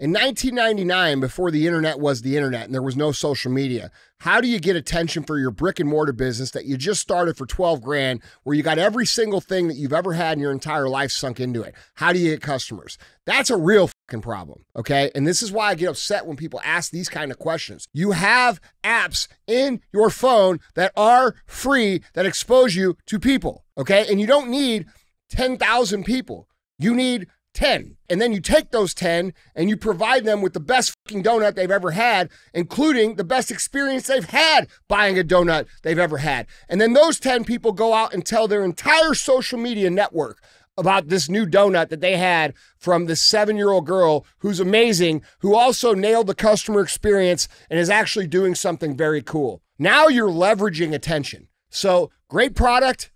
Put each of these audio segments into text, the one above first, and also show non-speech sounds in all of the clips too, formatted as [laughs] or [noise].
In 1999, before the internet was the internet and there was no social media, how do you get attention for your brick and mortar business that you just started for 12 grand, where you got every single thing that you've ever had in your entire life sunk into it? How do you get customers? That's a real fucking problem, okay? And this is why I get upset when people ask these kind of questions. You have apps in your phone that are free that expose you to people, okay? And you don't need 10,000 people. You need 10. And then you take those 10 and you provide them with the best fucking donut they've ever had, including the best experience they've had buying a donut they've ever had. And then those 10 people go out and tell their entire social media network about this new donut that they had from this seven year old girl who's amazing, who also nailed the customer experience and is actually doing something very cool. Now you're leveraging attention. So great product,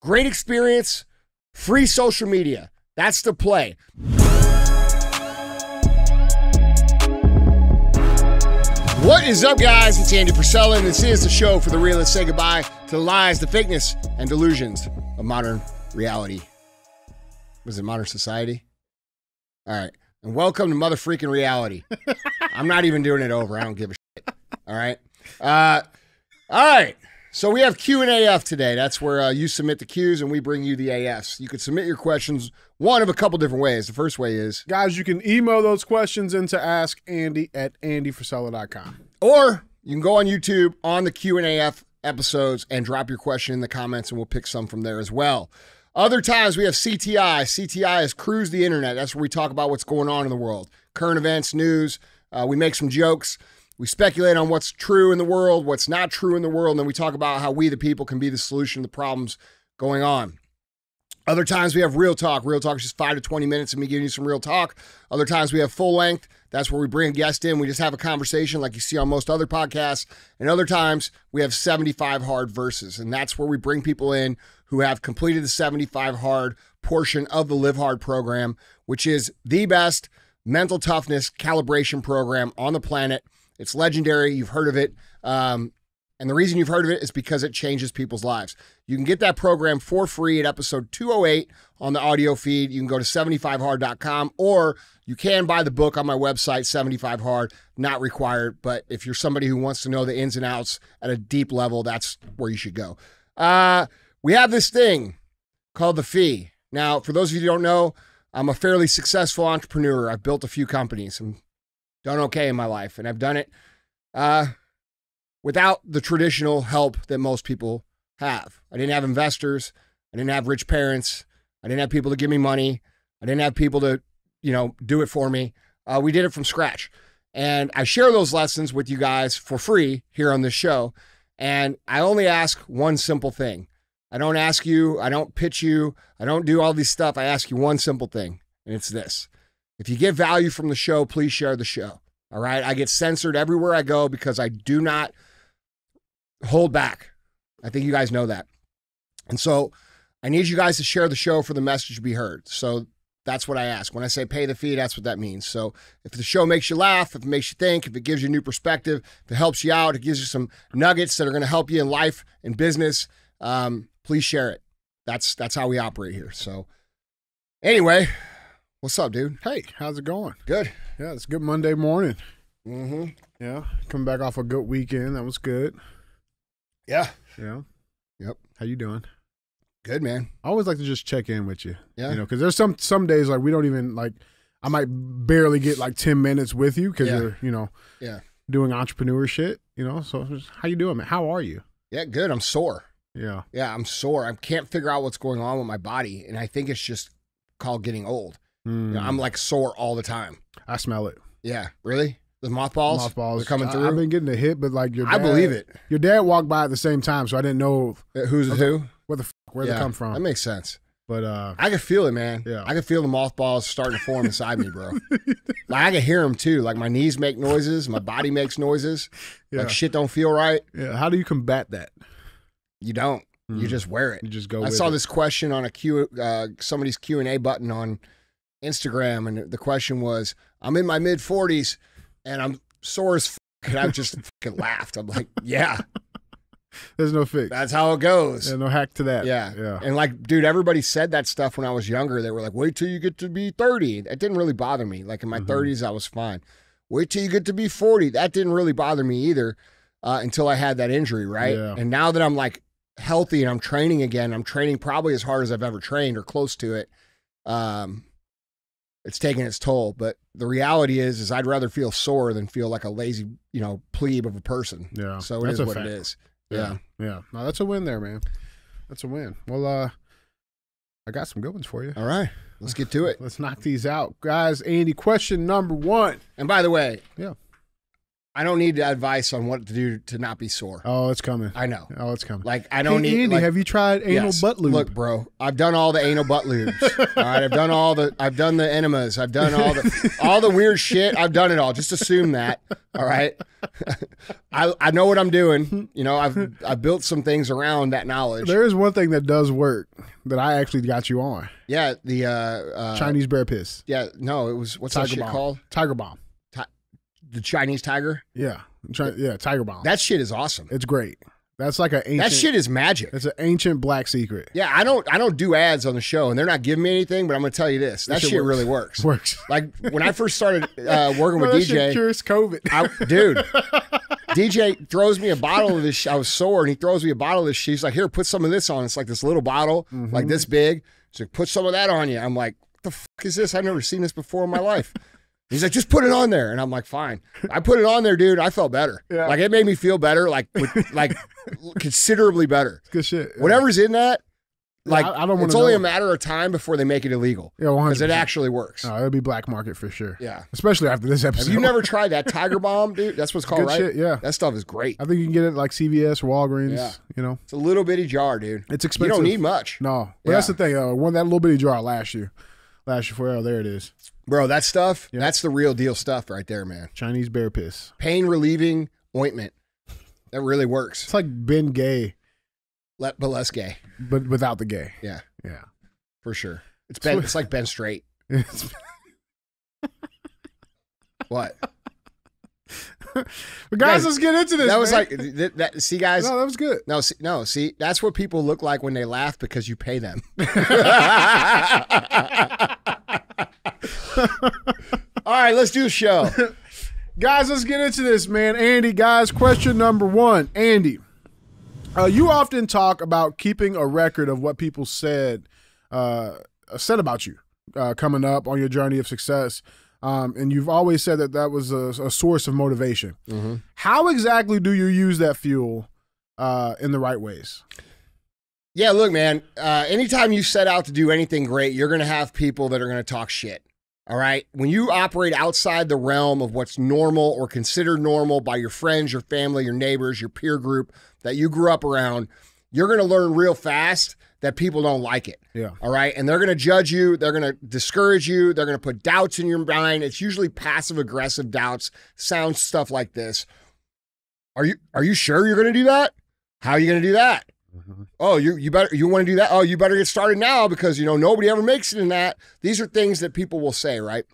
great experience, free social media. That's the play. What is up, guys? It's Andy Frisella, and this is the show for the realists. Say goodbye to the lies, the fakeness, and delusions of modern reality. Was it modern society? All right. And welcome to mother freaking reality. [laughs] I'm not even doing it over. I don't give a shit. All right. Uh, all right. So we have Q and AF today. That's where uh, you submit the Qs and we bring you the AFs. You can submit your questions one of a couple different ways. The first way is, Guys, you can email those questions into Ask Andy at andyfrisella.com. or you can go on YouTube on the Q and AF episodes and drop your question in the comments, and we'll pick some from there as well. Other times we have CTI. CTI is Cruise the Internet. That's where we talk about what's going on in the world, current events, news. Uh, we make some jokes. We speculate on what's true in the world, what's not true in the world, and then we talk about how we, the people, can be the solution to the problems going on. Other times we have real talk. Real talk is just five to 20 minutes of me giving you some real talk. Other times we have full length. That's where we bring a guest in. We just have a conversation like you see on most other podcasts. And other times we have 75 hard verses. And that's where we bring people in who have completed the 75 hard portion of the Live Hard program, which is the best mental toughness calibration program on the planet. It's legendary. You've heard of it. Um, and the reason you've heard of it is because it changes people's lives. You can get that program for free at episode 208 on the audio feed. You can go to 75hard.com or you can buy the book on my website, 75hard, not required. But if you're somebody who wants to know the ins and outs at a deep level, that's where you should go. Uh, we have this thing called the fee. Now, for those of you who don't know, I'm a fairly successful entrepreneur. I've built a few companies and done okay in my life, and I've done it uh, without the traditional help that most people have. I didn't have investors. I didn't have rich parents. I didn't have people to give me money. I didn't have people to, you know, do it for me. Uh, we did it from scratch. And I share those lessons with you guys for free here on this show. And I only ask one simple thing. I don't ask you, I don't pitch you, I don't do all these stuff. I ask you one simple thing, and it's this. If you get value from the show, please share the show. All right. I get censored everywhere I go because I do not hold back. I think you guys know that. And so I need you guys to share the show for the message to be heard. So that's what I ask. When I say pay the fee, that's what that means. So if the show makes you laugh, if it makes you think, if it gives you a new perspective, if it helps you out, it gives you some nuggets that are going to help you in life and business, um, please share it. That's that's how we operate here. So anyway, what's up, dude? Hey, how's it going? Good. Yeah, it's a good Monday morning. Mm-hmm. Yeah, coming back off a good weekend. That was good. Yeah. Yeah. Yep. How you doing? Good, man. I always like to just check in with you. Yeah. You know, because there's some some days like we don't even like. I might barely get like ten minutes with you because Yeah. you're you know Yeah. doing entrepreneur shit. You know, so just, how you doing, man? How are you? Yeah, good. I'm sore. Yeah. Yeah, I'm sore. I can't figure out what's going on with my body, and I think it's just called getting old. You know, Mm, I'm like sore all the time. I smell it. Yeah, really? The mothballs? Mothballs They're coming through? I've been getting a hit, but like your I believe it. Your dad walked by at the same time, so I didn't know Uh, Who's Okay. who? where the f- where yeah, they come from. That makes sense. but uh, I can feel it, man. Yeah. I can feel the mothballs starting to form inside me, bro. [laughs] Like I can hear them too. Like my knees make noises, my body makes noises. [laughs] yeah, Like shit don't feel right. yeah. How do you combat that? You don't. You Mm. just wear it. You just go. I saw it. this question on a Q, uh, somebody's Q and A button on Instagram, and the question was, "I'm in my mid 40s, and I'm sore as f-, and I just [laughs] fucking laughed. I'm like, "Yeah, [laughs] There's no fix. That's how it goes. Yeah, no hack to that. Yeah. Yeah. And like, dude, everybody said that stuff when I was younger. They were like, wait till you get to be 30. It didn't really bother me. Like in my Mhm. 30s, I was fine. Wait till you get to be 40. That didn't really bother me either uh, until I had that injury, right? Yeah. And now that I'm like healthy and I'm training again, I'm training probably as hard as I've ever trained or close to it. Um, it's taking its toll. But the reality is, is I'd rather feel sore than feel like a lazy, you know, plebe of a person. Yeah. So it is what fact. it is. Yeah. Yeah. No, that's a win there, man. That's a win. Well, uh, I got some good ones for you. All right. Let's get to it. [laughs] Let's knock these out, guys. Andy, question number one. And by the way, Yeah. I don't need advice on what to do to not be sore. Oh, it's coming. I know. Oh, it's coming. Like I don't hey, need. Andy, like, have you tried anal yes. butt lube? Look, bro, I've done all the anal butt lubes. [laughs] all right, I've done all the. I've done the enemas. I've done all the all the weird shit. I've done it all. Just assume that. All right. [laughs] I I know what I'm doing. You know, I've I've built some things around that knowledge. there is one thing that does work that I actually got you on. yeah. The uh, uh Chinese bear piss. Yeah. No, it was what's that Tiger shit bomb. called? Tiger Balm. The Chinese tiger. Yeah. I'm yeah, Tiger Balm. That shit is awesome. it's great. That's like an ancient. That shit is magic. It's an ancient black secret. Yeah, I don't I don't do ads on the show, and they're not giving me anything. But I'm gonna tell you this: that, That shit shit, works. really works. [laughs] Works. Like when I first started uh, [laughs] working with Bro, that shit DJ, cures COVID. I, dude, [laughs] DJ throws me a bottle of this. sh- I was sore, and he throws me a bottle of this. shit. He's like, "Here, put some of this on." It's like this little bottle, Mm-hmm. like this big. Like, "Put some of that on you." I'm like, "What the fuck is this? I've never seen this before in my life." He's like, just put it on there, and I'm like, fine. I put it on there, dude. I felt better. Yeah. Like it made me feel better, like with, [laughs] like considerably better. Good shit. Yeah. Whatever's in that, Yeah, like I- I don't it's only know. a matter of time before they make it illegal Yeah, 100. because it actually works. Oh, it'll be black market for sure. Yeah. Especially after this episode. Have you never tried that [laughs] Tiger Balm, dude? That's what's called, Good right? shit. Yeah. That stuff is great. I think you can get it like CVS Walgreens. Yeah. You know, It's a little bitty jar, dude. it's expensive. You don't need much, No, but that's the thing. Uh, one that little bitty jar last year, last year. for oh, there it is. Bro. That stuff, Yeah. that's the real deal stuff right there, man. Chinese bear piss. Pain relieving ointment. That really works. It's like Ben Gay, Let, but less gay. but without the gay. Yeah, Yeah. for sure. It's Ben. It's like Ben Straight. [laughs] What? but guys, Guys, let's get into this. that was man. like th- that. See, guys. no, that was good. No, see, no, see, that's what people look like when they laugh because you pay them. [laughs] [laughs] Let's do the show. [laughs] Guys, let's get into this, man. Andy, guys, question number one. Andy, uh, you often talk about keeping a record of what people said uh, said about you uh, coming up on your journey of success. Um, and you've always said that that was a, a source of motivation. How exactly do you use that fuel uh, in the right ways? Yeah, look, man. Uh, anytime you set out to do anything great, you're going to have people that are going to talk shit. All right. When you operate outside the realm of what's normal or considered normal by your friends, your family, your neighbors, your peer group that you grew up around, you're going to learn real fast that people don't like it. Yeah. All right. And they're going to judge you. They're going to discourage you. They're going to put doubts in your mind. It's usually passive aggressive doubts, sound stuff like this. Are you are you sure you're going to do that? How are you going to do that? Mm-hmm. Oh, you you better you want to do that? Oh, you better get started now because you know nobody ever makes it in that. These are things that people will say, right?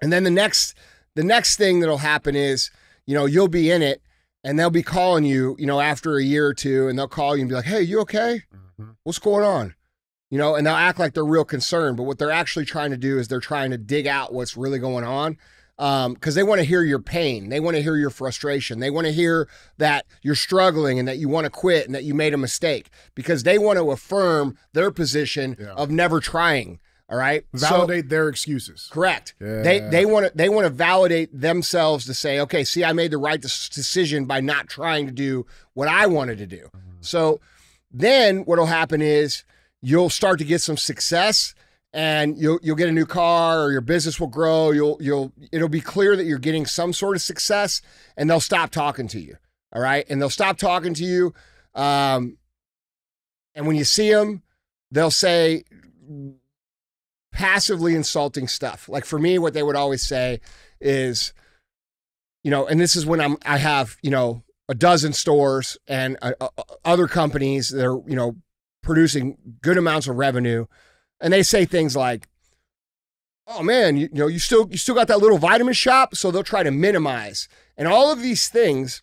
And then the next the next thing that'll happen is, you know, you'll be in it and they'll be calling you, you know, after a year or two and they'll call you and be like, "Hey, you okay? Mm-hmm. What's going on?" You know, and they'll act like they're real concerned, but what they're actually trying to do is they're trying to dig out what's really going on Um, because they want to hear your pain. They want to hear your frustration. They want to hear that you're struggling and that you want to quit and that you made a mistake because they want to affirm their position Yeah. of never trying. All right. So- Validate their excuses. correct. Yeah. They they want to they want to validate themselves to say, okay, see, I made the right decision by not trying to do what I wanted to do. Mm-hmm. So then what'll happen is you'll start to get some success and you'll you'll get a new car or your business will grow. You'll you'll it'll be clear that you're getting some sort of success and they'll stop talking to you. All right? And they'll stop talking to you um and when you see them, they'll say passively insulting stuff. Like for me, what they would always say is, you know, and this is when I'm I have you know a dozen stores and uh, uh, other companies that are you know producing good amounts of revenue, and they say things like, "Oh man, you, you know you still you still got that little vitamin shop," so they'll try to minimize, and all of these things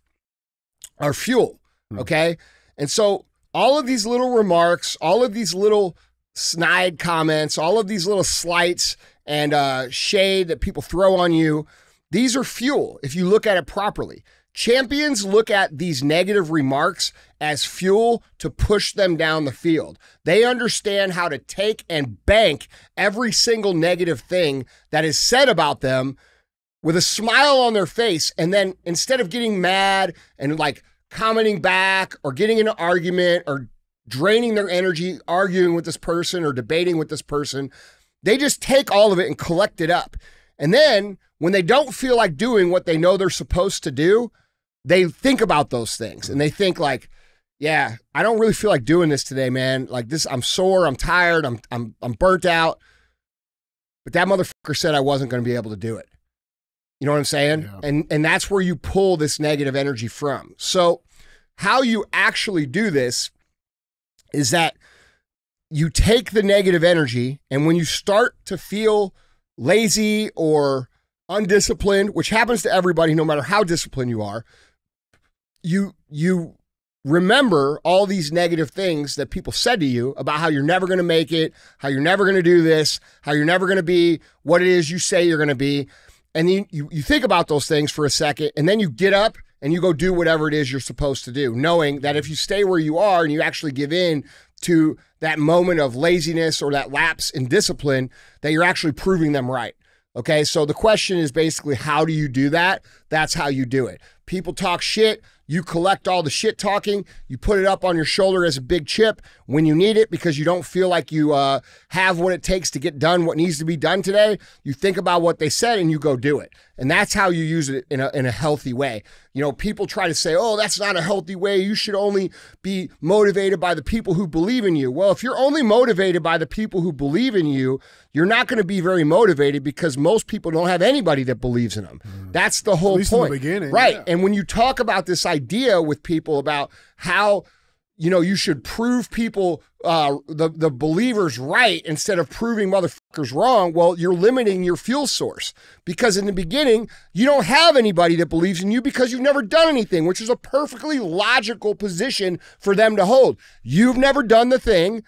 are fuel. Okay. And so all of these little remarks, all of these little snide comments, all of these little slights and uh, shade that people throw on you, these are fuel if you look at it properly. Champions look at these negative remarks as fuel to push them down the field. They understand how to take and bank every single negative thing that is said about them with a smile on their face. And then instead of getting mad and like commenting back or getting in an argument or draining their energy arguing with this person or debating with this person, they just take all of it and collect it up. And then when they don't feel like doing what they know they're supposed to do, they think about those things and they think like, yeah, I don't really feel like doing this today, man. Like this, I'm sore, I'm tired, I'm I'm I'm burnt out. But that motherfucker said I wasn't going to be able to do it. You know what I'm saying? Yeah. And and that's where you pull this negative energy from. So how you actually do this is that you take the negative energy and when you start to feel lazy or undisciplined, which happens to everybody no matter how disciplined you are, you you remember all these negative things that people said to you about how you're never going to make it, how you're never going to do this, how you're never going to be what it is you say you're going to be. And you, you, you think about those things for a second, and then you get up and you go do whatever it is you're supposed to do, knowing that if you stay where you are and you actually give in to that moment of laziness or that lapse in discipline, that you're actually proving them right. Okay, so the question is basically how do you do that? That's how you do it. People talk shit. You collect all the shit talking, you put it up on your shoulder as a big chip when you need it because you don't feel like you uh, have what it takes to get done what needs to be done today. You think about what they said and you go do it. And that's how you use it in a, in a healthy way. You know, people try to say, oh, that's not a healthy way. You should only be motivated by the people who believe in you. Well, if you're only motivated by the people who believe in you, you're not going to be very motivated because most people don't have anybody that believes in them. Mm. That's the whole point. The beginning, right. Yeah. And when you talk about this idea with people about how you know, you should prove people, uh, the, the believers right instead of proving motherfuckers wrong. Well, you're limiting your fuel source because in the beginning, you don't have anybody that believes in you because you've never done anything, which is a perfectly logical position for them to hold. You've never done the thing,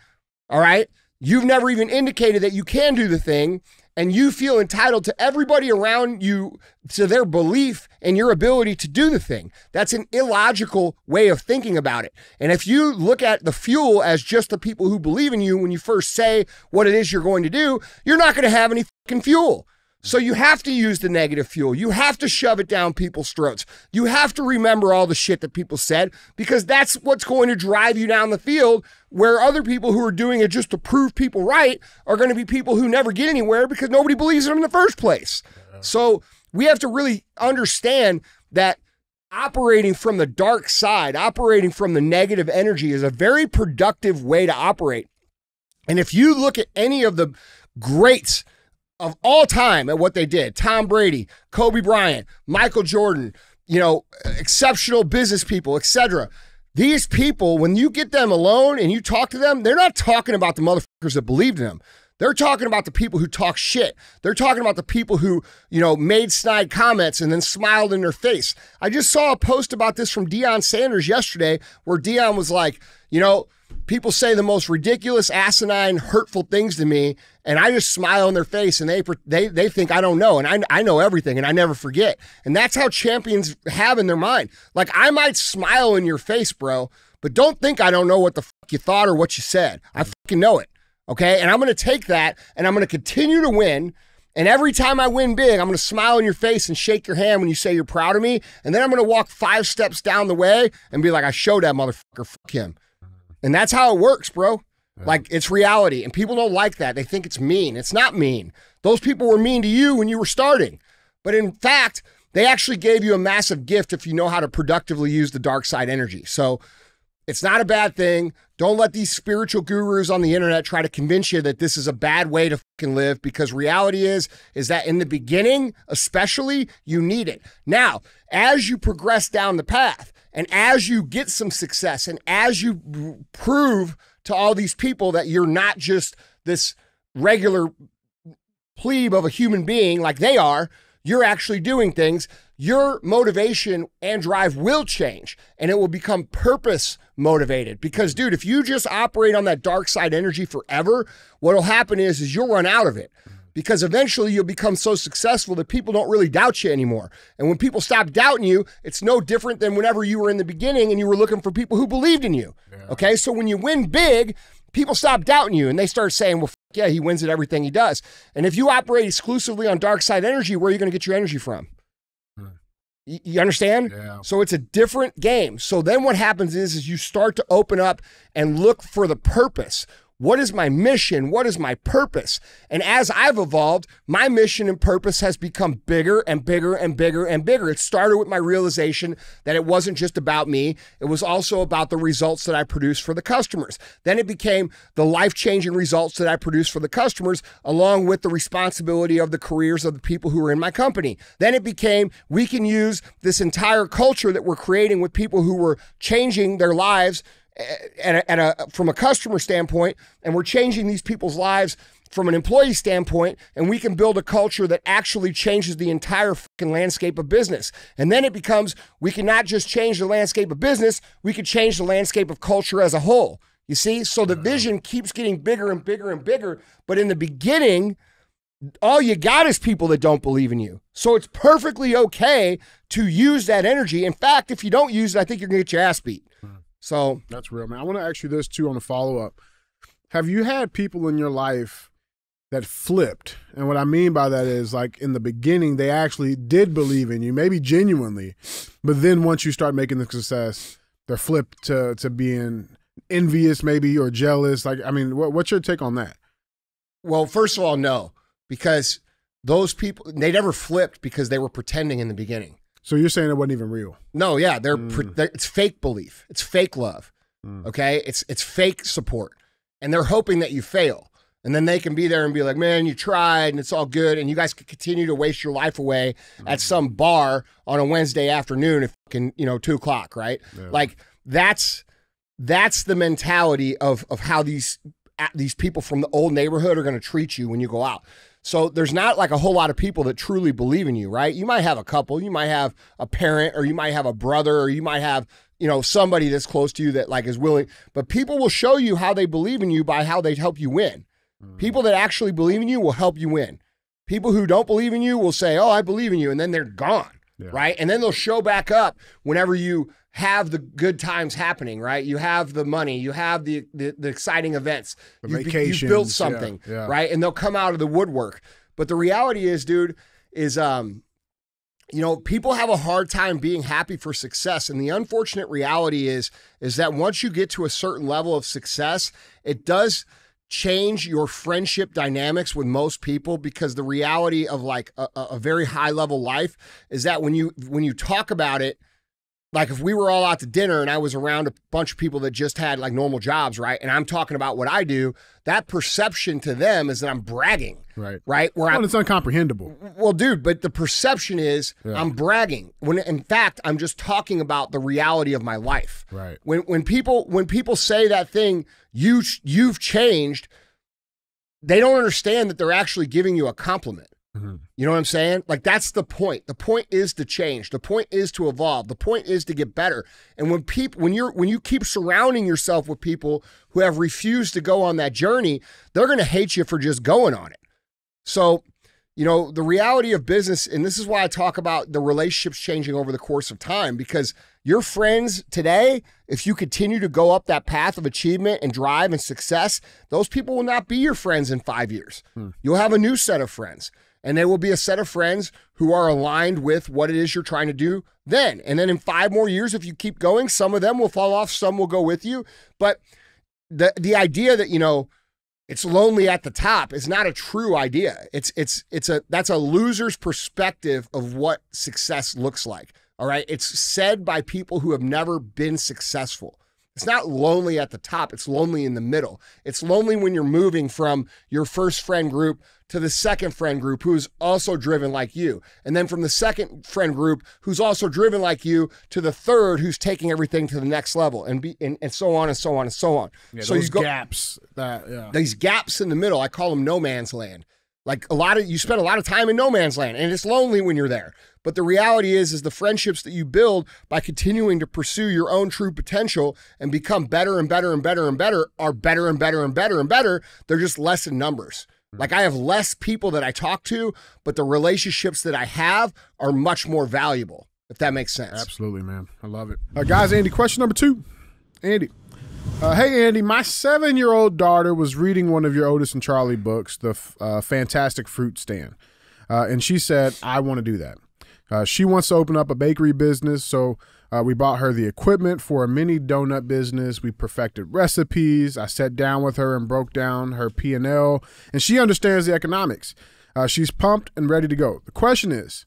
all right? You've never even indicated that you can do the thing and you feel entitled to everybody around you to their belief and your ability to do the thing. That's an illogical way of thinking about it. And if you look at the fuel as just the people who believe in you when you first say what it is you're going to do, you're not going to have any fucking fuel. So you have to use the negative fuel. You have to shove it down people's throats. You have to remember all the shit that people said because that's what's going to drive you down the field where other people who are doing it just to prove people right are going to be people who never get anywhere because nobody believes them in the first place. So we have to really understand that operating from the dark side, operating from the negative energy is a very productive way to operate. And if you look at any of the greats of all time at what they did. Tom Brady, Kobe Bryant, Michael Jordan, you know, exceptional business people, etc. These people, when you get them alone and you talk to them, they're not talking about the motherfuckers that believed in them. They're talking about the people who talk shit. They're talking about the people who, you know, made snide comments and then smiled in their face. I just saw a post about this from Deion Sanders yesterday where Deion was like, you know, people say the most ridiculous, asinine, hurtful things to me, and I just smile in their face, and they they they think I don't know, and I I know everything, and I never forget, and that's how champions have in their mind. Like I might smile in your face, bro, but don't think I don't know what the fuck you thought or what you said. I fucking know it, okay? And I'm gonna take that, and I'm gonna continue to win. And every time I win big, I'm going to smile in your face and shake your hand when you say you're proud of me. And then I'm going to walk five steps down the way and be like, I showed that motherfucker. Fuck him. And that's how it works, bro. Yeah. Like it's reality. And people don't like that. They think it's mean. It's not mean. Those people were mean to you when you were starting. But in fact, they actually gave you a massive gift if you know how to productively use the dark side energy. So it's not a bad thing. Don't let these spiritual gurus on the internet try to convince you that this is a bad way to fucking live because reality is is that in the beginning, especially, you need it. Now, as you progress down the path, and as you get some success and as you prove to all these people that you're not just this regular plebe of a human being like they are, you're actually doing things, your motivation and drive will change and it will become purpose motivated. Because, dude, if you just operate on that dark side energy forever, what'll happen is, is you'll run out of it because eventually you'll become so successful that people don't really doubt you anymore. And when people stop doubting you, it's no different than whenever you were in the beginning and you were looking for people who believed in you. Yeah. Okay. So when you win big, people stop doubting you and they start saying, well, yeah, he wins at everything he does. And if you operate exclusively on dark side energy, where are you going to get your energy from? You understand? Yeah. So it's a different game. So then what happens is, is you start to open up and look for the purpose. What is my mission? What is my purpose? And as I've evolved, my mission and purpose has become bigger and bigger and bigger and bigger. It started with my realization that it wasn't just about me, it was also about the results that I produced for the customers. Then it became the life changing results that I produced for the customers, along with the responsibility of the careers of the people who are in my company. Then it became we can use this entire culture that we're creating with people who were changing their lives at a, at a, from a customer standpoint, and we're changing these people's lives from an employee standpoint, and we can build a culture that actually changes the entire fucking landscape of business. And then it becomes we can not just change the landscape of business, we could change the landscape of culture as a whole. You see? So the mm-hmm. vision keeps getting bigger and bigger and bigger. But in the beginning, all you got is people that don't believe in you. So it's perfectly okay to use that energy. In fact, if you don't use it, I think you're going to get your ass beat. Mm. So that's real, man. I want to ask you this too on the follow up. Have you had people in your life that flipped? And what I mean by that is like in the beginning, they actually did believe in you, maybe genuinely, but then once you start making the success, they're flipped to to being envious, maybe or jealous. Like, I mean, what, what's your take on that? Well, first of all, no, because those people they never flipped because they were pretending in the beginning. So you're saying it wasn't even real? No, yeah, they're, mm. they're it's fake belief. It's fake love. Mm. Okay, it's it's fake support, and they're hoping that you fail, and then they can be there and be like, "Man, you tried, and it's all good," and you guys can continue to waste your life away mm. at some bar on a Wednesday afternoon, if can you know two o'clock, right? Yeah. Like that's that's the mentality of of how these these people from the old neighborhood are going to treat you when you go out. So there's not like a whole lot of people that truly believe in you, right? You might have a couple, you might have a parent, or you might have a brother, or you might have, you know, somebody that's close to you that like is willing. But people will show you how they believe in you by how they help you win. Mm. People that actually believe in you will help you win. People who don't believe in you will say, "Oh, I believe in you," and then they're gone, yeah. right? And then they'll show back up whenever you have the good times happening, right? You have the money, you have the the, the exciting events, the you, vacations, you built something, yeah, yeah. right? And they'll come out of the woodwork. But the reality is, dude, is um, you know, people have a hard time being happy for success, and the unfortunate reality is is that once you get to a certain level of success, it does change your friendship dynamics with most people because the reality of like a, a very high level life is that when you when you talk about it like if we were all out to dinner and I was around a bunch of people that just had like normal jobs, right? And I'm talking about what I do, that perception to them is that I'm bragging. Right. Right. Where well, I'm, it's uncomprehendable. Well, dude, but the perception is yeah. I'm bragging. When in fact I'm just talking about the reality of my life. Right. When when people when people say that thing, you you've changed, they don't understand that they're actually giving you a compliment. Mm-hmm. You know what I'm saying? Like that's the point. The point is to change. The point is to evolve. The point is to get better. And when people when you're when you keep surrounding yourself with people who have refused to go on that journey, they're going to hate you for just going on it. So, you know, the reality of business and this is why I talk about the relationships changing over the course of time because your friends today, if you continue to go up that path of achievement and drive and success, those people will not be your friends in 5 years. Hmm. You'll have a new set of friends and there will be a set of friends who are aligned with what it is you're trying to do then. And then in five more years, if you keep going, some of them will fall off, some will go with you. But the the idea that, you know, it's lonely at the top is not a true idea. It's it's it's a that's a loser's perspective of what success looks like. All right. It's said by people who have never been successful. It's not lonely at the top, it's lonely in the middle. It's lonely when you're moving from your first friend group to the second friend group who's also driven like you. And then from the second friend group who's also driven like you to the third who's taking everything to the next level and be and, and so on and so on and so on. Yeah, so those you go, gaps that yeah. These gaps in the middle, I call them no man's land. Like a lot of you spend a lot of time in no man's land and it's lonely when you're there. But the reality is is the friendships that you build by continuing to pursue your own true potential and become better and better and better and better are better and better and better and better. They're just less in numbers. Like I have less people that I talk to, but the relationships that I have are much more valuable. If that makes sense. Absolutely, man. I love it. Uh, guys, Andy, question number two. Andy. Uh, hey, Andy, my seven year old daughter was reading one of your Otis and Charlie books, The uh, Fantastic Fruit Stand. Uh, and she said, I want to do that. Uh, she wants to open up a bakery business, so uh, we bought her the equipment for a mini donut business. We perfected recipes. I sat down with her and broke down her P and L, and she understands the economics. Uh, she's pumped and ready to go. The question is,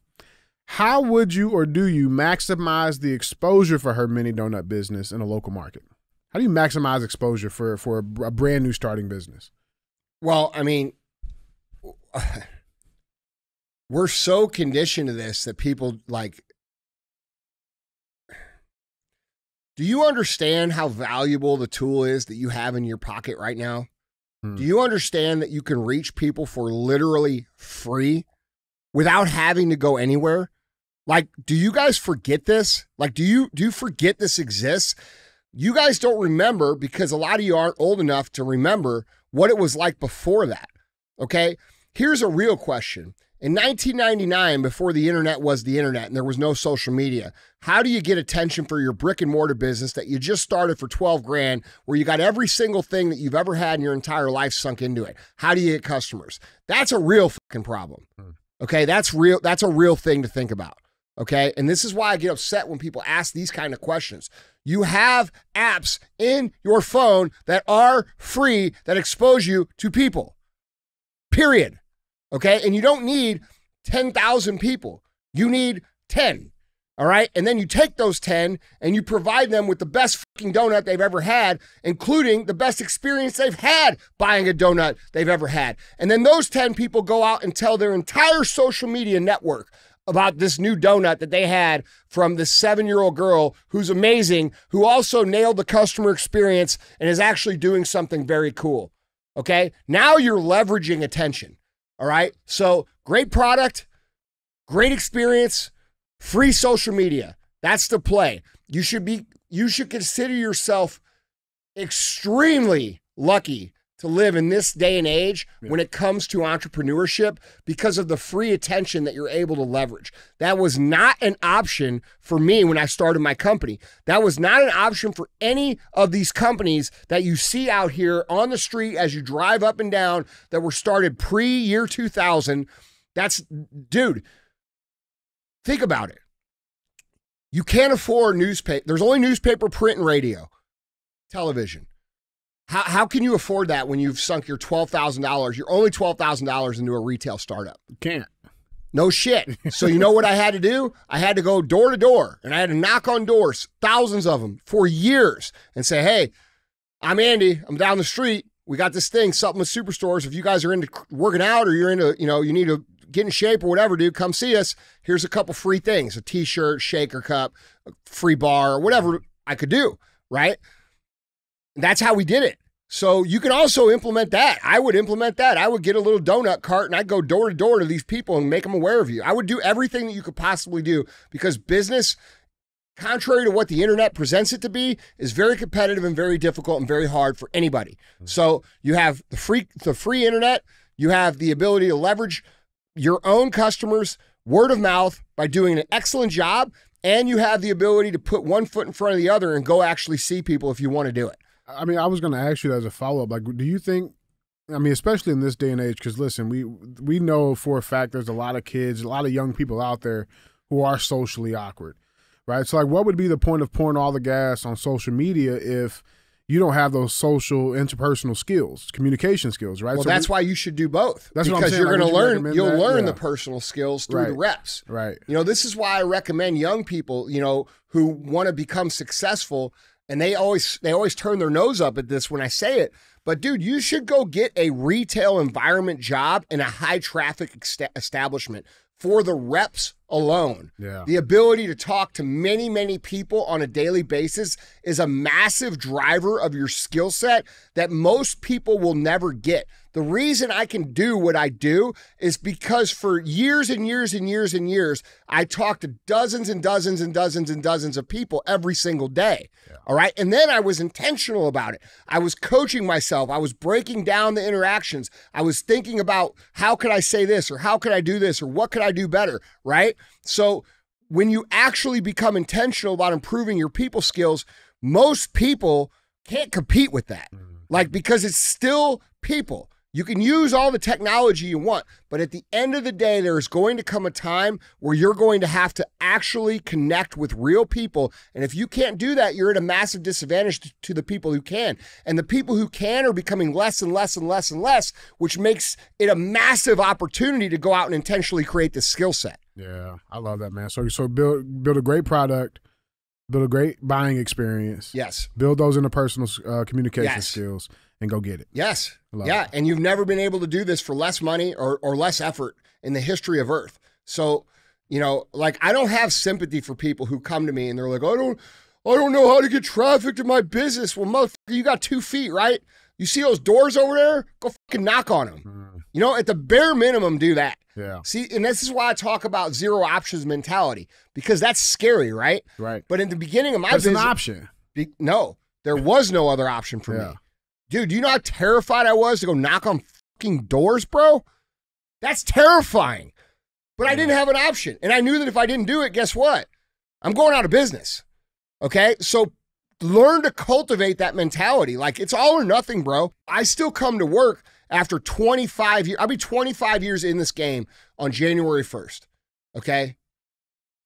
how would you or do you maximize the exposure for her mini donut business in a local market? How do you maximize exposure for for a, a brand new starting business? Well, I mean, [sighs] we're so conditioned to this that people like. Do you understand how valuable the tool is that you have in your pocket right now? Hmm. Do you understand that you can reach people for literally free without having to go anywhere? Like, do you guys forget this? Like, do you do you forget this exists? You guys don't remember because a lot of you aren't old enough to remember what it was like before that. Okay? Here's a real question. In 1999, before the internet was the internet and there was no social media, how do you get attention for your brick and mortar business that you just started for 12 grand, where you got every single thing that you've ever had in your entire life sunk into it? How do you get customers? That's a real fucking problem. Hmm. Okay, that's real. That's a real thing to think about. Okay, and this is why I get upset when people ask these kind of questions. You have apps in your phone that are free that expose you to people. Period. Okay. And you don't need 10,000 people, you need 10. All right. And then you take those 10 and you provide them with the best fucking donut they've ever had, including the best experience they've had buying a donut they've ever had. And then those 10 people go out and tell their entire social media network about this new donut that they had from this seven year old girl who's amazing, who also nailed the customer experience and is actually doing something very cool. Okay. Now you're leveraging attention. All right. So great product, great experience, free social media. That's the play. You should be, you should consider yourself extremely lucky to live in this day and age Yeah. when it comes to entrepreneurship because of the free attention that you're able to leverage. That was not an option for me when I started my company. That was not an option for any of these companies that you see out here on the street as you drive up and down that were started pre year 2000. That's, dude, think about it. You can't afford newspaper. There's only newspaper, print, and radio, television. How, how can you afford that when you've sunk your $12,000? You're only $12,000 into a retail startup. You can't. No shit. So you know what I had to do? I had to go door to door and I had to knock on doors, thousands of them for years and say, "Hey, I'm Andy. I'm down the street. We got this thing, supplement superstores. If you guys are into working out or you're into, you know, you need to get in shape or whatever, dude, come see us. Here's a couple free things: a t-shirt, shaker cup, a free bar, or whatever I could do, right? That's how we did it. So you can also implement that. I would implement that. I would get a little donut cart and I'd go door to door to these people and make them aware of you. I would do everything that you could possibly do because business, contrary to what the internet presents it to be, is very competitive and very difficult and very hard for anybody. Mm-hmm. So you have the free the free internet, you have the ability to leverage your own customers word of mouth by doing an excellent job and you have the ability to put one foot in front of the other and go actually see people if you want to do it. I mean, I was going to ask you as a follow up. Like, do you think? I mean, especially in this day and age, because listen, we we know for a fact there's a lot of kids, a lot of young people out there who are socially awkward, right? So, like, what would be the point of pouring all the gas on social media if you don't have those social interpersonal skills, communication skills, right? Well, so that's we- why you should do both. That's what I'm because you're like, going to you learn. You'll that? learn Yeah. the personal skills through the reps. right. You know, this is why I recommend young people, you know, who want to become successful and they always they always turn their nose up at this when I say it. But dude, you should go get a retail environment job in a high traffic establishment for the reps alone. Yeah. The ability to talk to many, many people on a daily basis is a massive driver of your skill set that most people will never get. The reason I can do what I do is because for years and years and years and years, I talked to dozens and dozens and dozens and dozens of people every single day. All right. And then I was intentional about it. I was coaching myself. I was breaking down the interactions. I was thinking about how could I say this or how could I do this or what could I do better? Right. So when you actually become intentional about improving your people skills, most people can't compete with that. Mm-hmm. Like, because it's still people. You can use all the technology you want, but at the end of the day, there is going to come a time where you're going to have to actually connect with real people. And if you can't do that, you're at a massive disadvantage to, the people who can. And the people who can are becoming less and less and less and less, which makes it a massive opportunity to go out and intentionally create this skill set. Yeah, I love that, man. So, so build build a great product, build a great buying experience, Yes. build those interpersonal uh, communication Yes. skills, and go get it. Yes. Yeah. it. And you've never been able to do this for less money or, or less effort in the history of Earth. So, you know, like I don't have sympathy for people who come to me and they're like, I don't I don't know how to get traffic to my business. Well, motherfucker, you got two feet, right? You see those doors over there? Go fucking knock on them. Mm, You know, at the bare minimum, do that. yeah, See, and this is why I talk about zero options mentality because that's scary, right? right. But in the beginning of my That's an business, option. be- no, there was no other option for Yeah. me. Dude, do you know how terrified I was to go knock on fucking doors, bro? That's terrifying. But I didn't mm. have an option. And I knew that if I didn't do it, guess what? I'm going out of business. Okay? So learn to cultivate that mentality. Like it's all or nothing, bro. I still come to work after 25 years. I'll be 25 years in this game on January 1st. Okay?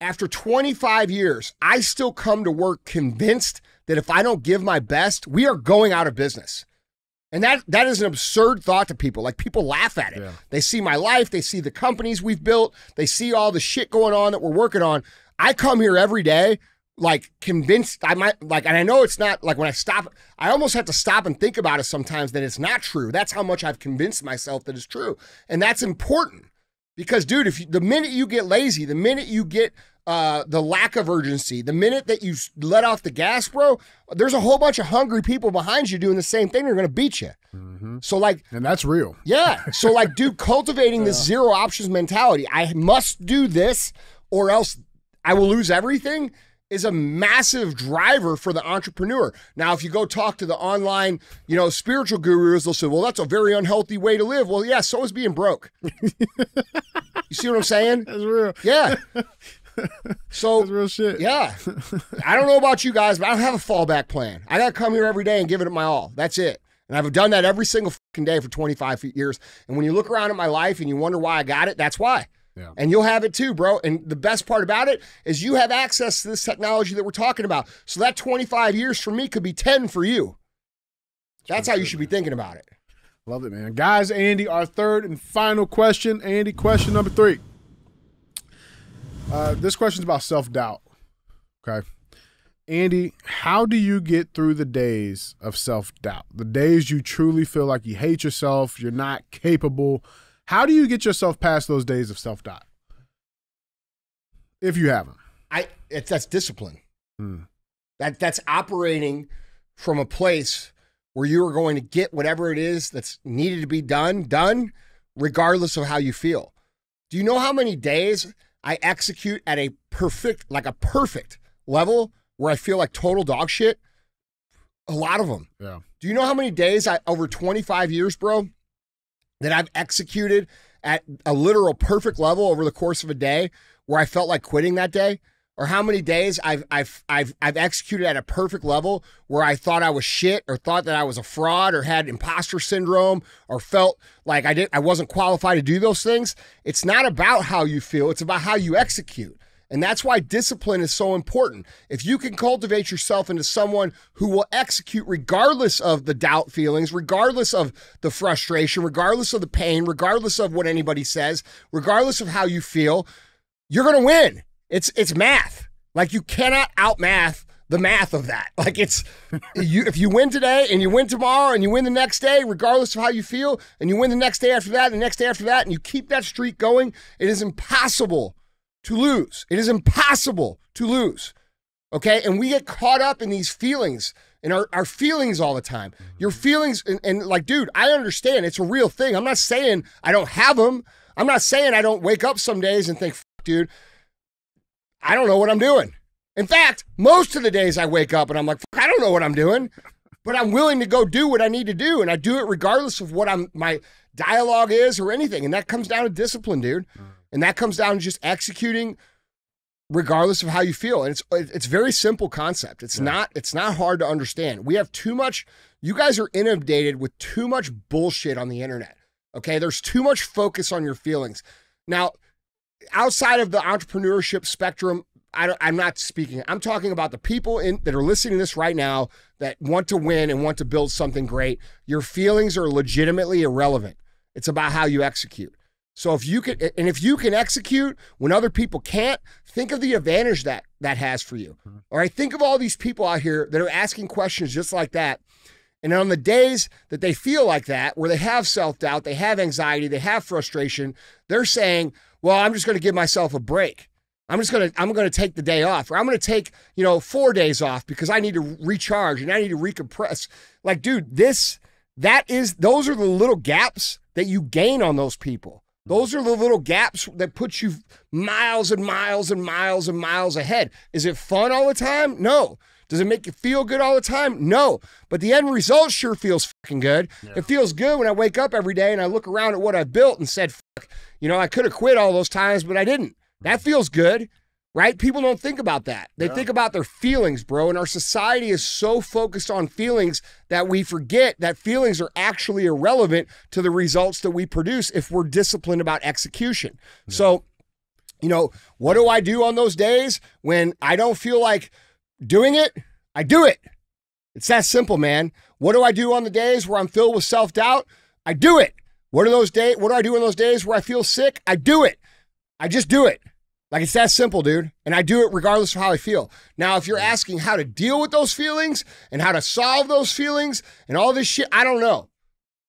After 25 years, I still come to work convinced that if I don't give my best, we are going out of business. And that that is an absurd thought to people. Like people laugh at it. Yeah. They see my life, they see the companies we've built, they see all the shit going on that we're working on. I come here every day like convinced I might like and I know it's not like when I stop I almost have to stop and think about it sometimes that it's not true. That's how much I've convinced myself that it's true. And that's important. Because, dude, if you, the minute you get lazy, the minute you get uh, the lack of urgency, the minute that you let off the gas, bro, there's a whole bunch of hungry people behind you doing the same thing. They're going to beat you. hmm So, like, And that's real. yeah. So, like, [laughs] dude, cultivating this zero options mentality, I must do this or else I will lose everything is a massive driver for the entrepreneur. Now, if you go talk to the online, you know, spiritual gurus, they'll say, well, that's a very unhealthy way to live. Well, yeah, so is being broke. [laughs] you see what I'm saying? That's real. Yeah. So, That's real shit. yeah. I don't know about you guys, but I don't have a fallback plan. I got to come here every day and give it my all. That's it. And I've done that every single fucking day for 25 years. And when you look around at my life and you wonder why I got it, that's why. Yeah. And you'll have it too, bro. And the best part about it is you have access to this technology that we're talking about. So that 25 years for me could be 10 for you. That's how you should be thinking about it. Love it, man. Guys, Andy, our third and final question. Andy, question number three. Uh, this question's about self doubt. Okay. Andy, how do you get through the days of self doubt? The days you truly feel like you hate yourself, you're not capable. How do you get yourself past those days of self doubt? If you haven't. I it's that's discipline. Hmm. That that's operating from a place where you are going to get whatever it is that's needed to be done done regardless of how you feel. Do you know how many days I execute at a perfect like a perfect level where I feel like total dog shit? A lot of them. Yeah. Do you know how many days I over 25 years, bro, that I've executed at a literal perfect level over the course of a day where I felt like quitting that day? Or how many days I've I've I've I've executed at a perfect level where I thought I was shit or thought that I was a fraud or had imposter syndrome or felt like I did I wasn't qualified to do those things? It's not about how you feel, it's about how you execute. And that's why discipline is so important. If you can cultivate yourself into someone who will execute regardless of the doubt feelings, regardless of the frustration, regardless of the pain, regardless of what anybody says, regardless of how you feel, you're going to win. It's it's math. Like you cannot outmath the math of that. [laughs] Like it's you if you win today and you win tomorrow and you win the next day, regardless of how you feel, and you win the next day after that, and the next day after that, and you keep that streak going, it is impossible to lose. It is impossible to lose. Okay? And we get caught up in these feelings and our, our feelings all the time. Mm-hmm. Your feelings, and, and like, dude, I understand it's a real thing. I'm not saying I don't have them. I'm not saying I don't wake up some days and think, dude, I don't know what I'm doing. In fact, most of the days I wake up and I'm like, I don't know what I'm doing, but I'm willing to go do what I need to do, and I do it regardless of what I'm my dialogue is or anything. And that comes down to discipline, dude. Mm. And that comes down to just executing regardless of how you feel. And it's it's very simple concept. It's yeah. not it's not hard to understand. We have too much you guys are inundated with too much bullshit on the internet. Okay? There's too much focus on your feelings. Now, outside of the entrepreneurship spectrum, I am not speaking. I'm talking about the people in, that are listening to this right now that want to win and want to build something great. Your feelings are legitimately irrelevant. It's about how you execute. So if you can, and if you can execute when other people can't, think of the advantage that that has for you. Mm-hmm. All right, think of all these people out here that are asking questions just like that. And on the days that they feel like that, where they have self doubt, they have anxiety, they have frustration, they're saying, "Well, I'm just going to give myself a break. I'm just going to I'm going to take the day off, or I'm going to take you know four days off because I need to recharge and I need to recompress." Like, dude, this that is those are the little gaps that you gain on those people. Those are the little gaps that put you miles and miles and miles and miles ahead. Is it fun all the time? No. Does it make you feel good all the time? No. But the end result sure feels fucking good. Yeah. It feels good when I wake up every day and I look around at what I built and said, fuck, you know, I could have quit all those times, but I didn't. That feels good right? People don't think about that. They yeah. think about their feelings, bro. And our society is so focused on feelings that we forget that feelings are actually irrelevant to the results that we produce if we're disciplined about execution. Yeah. So, you know, what do I do on those days when I don't feel like doing it? I do it. It's that simple, man. What do I do on the days where I'm filled with self doubt? I do it. What are those days? What do I do in those days where I feel sick? I do it. I just do it. Like it's that simple, dude. And I do it regardless of how I feel. Now, if you're asking how to deal with those feelings and how to solve those feelings and all this shit, I don't know.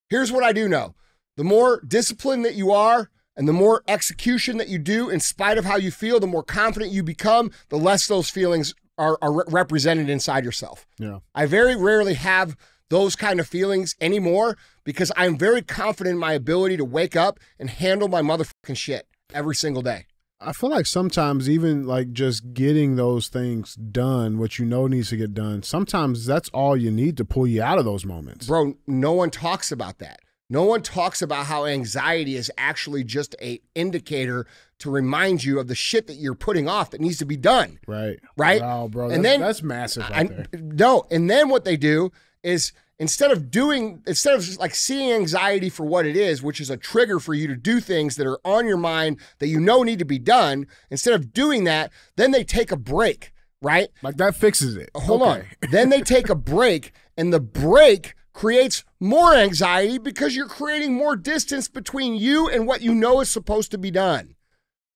Here's what I do know the more disciplined that you are and the more execution that you do in spite of how you feel, the more confident you become, the less those feelings are, are re- represented inside yourself. Yeah. I very rarely have those kind of feelings anymore because I'm very confident in my ability to wake up and handle my motherfucking shit every single day. I feel like sometimes even like just getting those things done, what you know needs to get done, sometimes that's all you need to pull you out of those moments. Bro, no one talks about that. No one talks about how anxiety is actually just a indicator to remind you of the shit that you're putting off that needs to be done. Right. Right. Oh, bro. And then that's massive. Right I, no, and then what they do is instead of doing instead of like seeing anxiety for what it is which is a trigger for you to do things that are on your mind that you know need to be done instead of doing that then they take a break right? Like that fixes it. Hold okay. on [laughs] then they take a break and the break creates more anxiety because you're creating more distance between you and what you know is supposed to be done.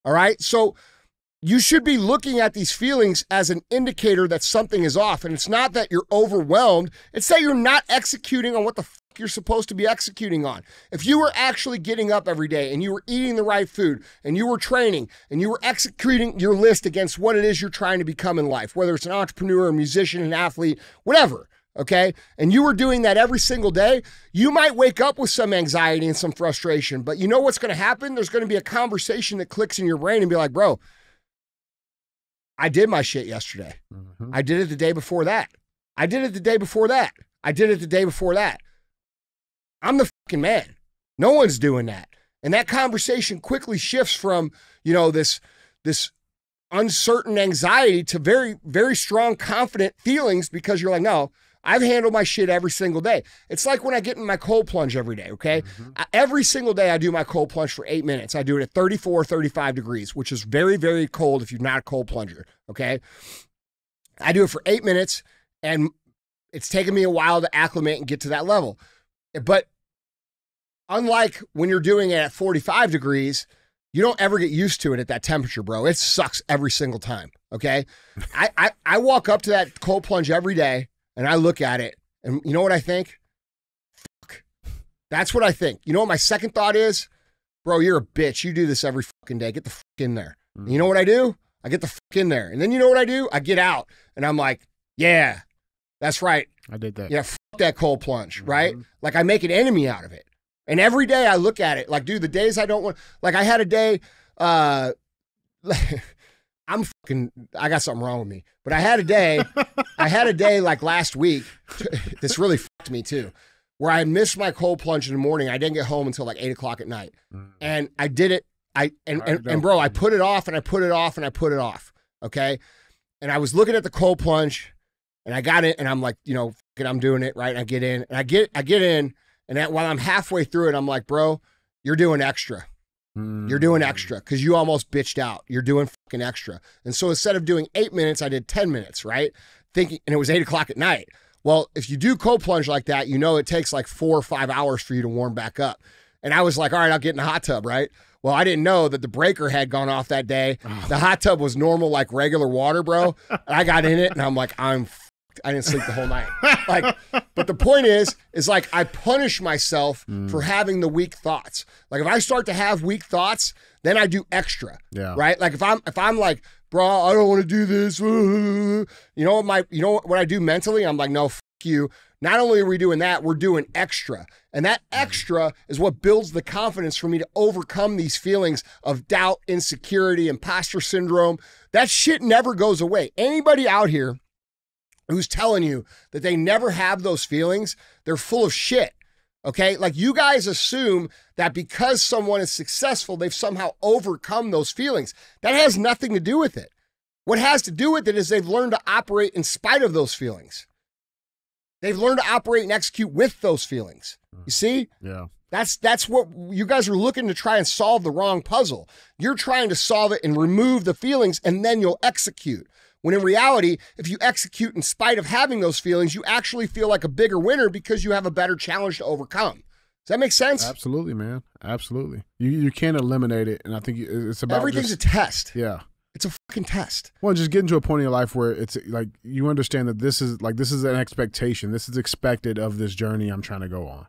All right? So you should be looking at these feelings as an indicator that something is off. And it's not that you're overwhelmed, it's that you're not executing on what the fuck you're supposed to be executing on. If you were actually getting up every day and you were eating the right food and you were training and you were executing your list against what it is you're trying to become in life, whether it's an entrepreneur, a musician, an athlete, whatever. Okay. And you were doing that every single day, you might wake up with some anxiety and some frustration. But you know what's going to happen? There's going to be a conversation that clicks in your brain and be like, bro, I did my shit yesterday. Mm-hmm. I did it the day before that. I did it the day before that. I did it the day before that. I'm the fucking man. No one's doing that. And that conversation quickly shifts from, you know, this this uncertain anxiety to very very strong confident feelings because you're like, no, I've handled my shit every single day. It's like when I get in my cold plunge every day, okay? Mm-hmm. I, every single day I do my cold plunge for eight minutes. I do it at 34, 35 degrees, which is very, very cold if you're not a cold plunger, okay? I do it for eight minutes and it's taken me a while to acclimate and get to that level. But unlike when you're doing it at 45 degrees, you don't ever get used to it at that temperature, bro. It sucks every single time. Okay. [laughs] I, I, I walk up to that cold plunge every day and I look at it, and you know what I think? Fuck. That's what I think. You know what my second thought is? Bro, you're a bitch. You do this every fucking day. Get the fuck in there. Mm-hmm. you know what I do? I get the fuck in there. And then you know what I do? I get out and I'm like, yeah, That's right. I did that. Yeah, f- that cold plunge, right? Like I make an enemy out of it. And every day I look at it, like, dude, the days I don't want, like, I had a day, uh, [laughs] I'm fucking, I got something wrong with me, but I had a day, I had a day like last week. [laughs] this really fucked me too, where I missed my cold plunge in the morning. I didn't get home until like eight o'clock at night. Mm. And I did it. I, and, Alright, and, and bro, I mm. put it off and I put it off and I put it off. Okay. And I was looking at the cold plunge and I got it and I'm like, you know, fucking I'm doing it right. And I get in and I get, I get in and that, while I'm halfway through it, I'm like, bro, you're doing extra. You're doing mm. extra because you almost bitched out. You're doing fucking extra. And so instead of doing eight minutes, I did 10 minutes, right? Thinking, and it was eight o'clock at night. Well, if you do cold plunge like that, you know it takes like four or five hours for you to warm back up. And I was like, all right, I'll get in the hot tub, right? Well, I didn't know that the breaker had gone off that day. Oh. The hot tub was normal, like regular water, bro. And I got in it and I'm like, I'm fucked. I didn't sleep the whole night. Like, but the point is, is like I punish myself for having the weak thoughts. Like if I start to have weak thoughts, then I do extra. Yeah. Right. Like if I'm if I'm like, bro, I don't want to do this. You know what my you know what I do mentally? I'm like, no, fuck you. Not only are we doing that, we're doing extra. And that mm. extra is what builds the confidence for me to overcome these feelings of doubt, insecurity, imposter syndrome. That shit never goes away. Anybody out here who's telling you that they never have those feelings, they're full of shit. Okay. Like you guys assume that because someone is successful, they've somehow overcome those feelings. That has nothing to do with it. What has to do with it is they've learned to operate in spite of those feelings. They've learned to operate and execute with those feelings. Mm. You see? Yeah. That's that's what you guys are looking to try and solve the wrong puzzle. You're trying to solve it and remove the feelings and then you'll execute. When in reality, if you execute in spite of having those feelings, you actually feel like a bigger winner because you have a better challenge to overcome. Does that make sense? Absolutely, man. Absolutely. You you can't eliminate it, and I think it's about Everything's just, a test. yeah. It's a fucking test. Well, just getting to a point in your life where it's like you understand that this is like this is an expectation. This is expected of this journey I'm trying to go on.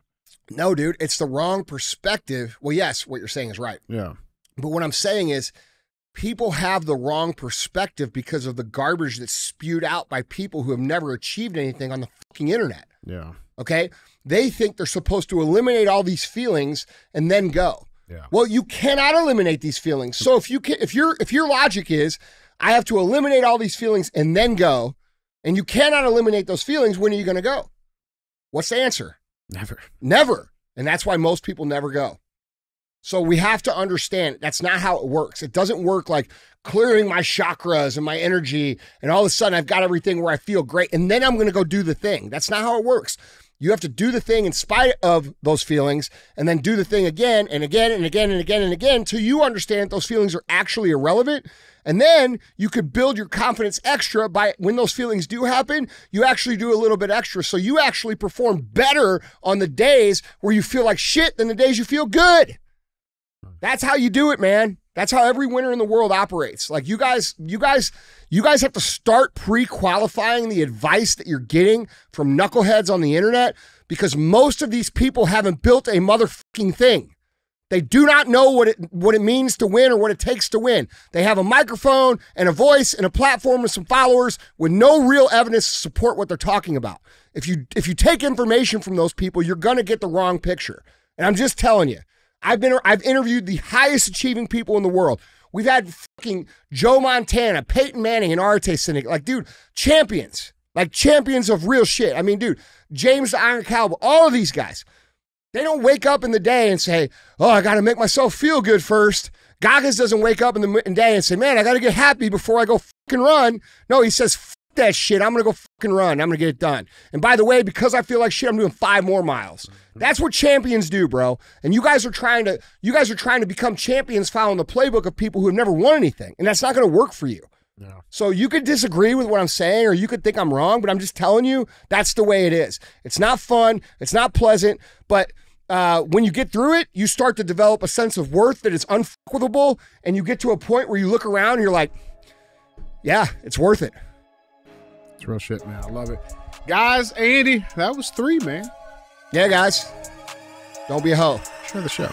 No, dude, it's the wrong perspective. Well, yes, what you're saying is right. Yeah. But what I'm saying is people have the wrong perspective because of the garbage that's spewed out by people who have never achieved anything on the fucking internet. Yeah. Okay? They think they're supposed to eliminate all these feelings and then go. Yeah. Well, you cannot eliminate these feelings. So if you can, if your if your logic is I have to eliminate all these feelings and then go, and you cannot eliminate those feelings, when are you going to go? What's the answer? Never. Never. And that's why most people never go. So we have to understand that's not how it works. It doesn't work like clearing my chakras and my energy, and all of a sudden I've got everything where I feel great, and then I'm going to go do the thing. That's not how it works. You have to do the thing in spite of those feelings, and then do the thing again and again and again and again and again till you understand those feelings are actually irrelevant. And then you could build your confidence extra by when those feelings do happen, you actually do a little bit extra. So you actually perform better on the days where you feel like shit than the days you feel good. That's how you do it, man. That's how every winner in the world operates. Like you guys, you guys, you guys have to start pre-qualifying the advice that you're getting from knuckleheads on the internet because most of these people haven't built a motherfucking thing. They do not know what it what it means to win or what it takes to win. They have a microphone and a voice and a platform and some followers with no real evidence to support what they're talking about. If you if you take information from those people, you're to get the wrong picture. And I'm just telling you. I've been I've interviewed the highest achieving people in the world. We've had fucking Joe Montana, Peyton Manning, and Arete Syndicate. Like, dude, champions. Like champions of real shit. I mean, dude, James the Iron Cowboy, all of these guys. They don't wake up in the day and say, "Oh, I got to make myself feel good first. Goggins doesn't wake up in the day and say, "Man, I got to get happy before I go fucking run." No, he says, "That shit. I'm gonna go fucking run. I'm gonna get it done." And by the way, because I feel like shit, I'm doing five more miles. That's what champions do, bro. And you guys are trying to, you guys are trying to become champions, following the playbook of people who have never won anything, and that's not gonna work for you. So you could disagree with what I'm saying, or you could think I'm wrong, but I'm just telling you that's the way it is. It's not fun, it's not pleasant, but uh, when you get through it, you start to develop a sense of worth that is unfuckable, and you get to a point where you look around and you're like, yeah, it's worth it. It's real shit, man. I love it. Guys, Andy, that was three, man. Yeah, guys, don't be a hoe. Share the show.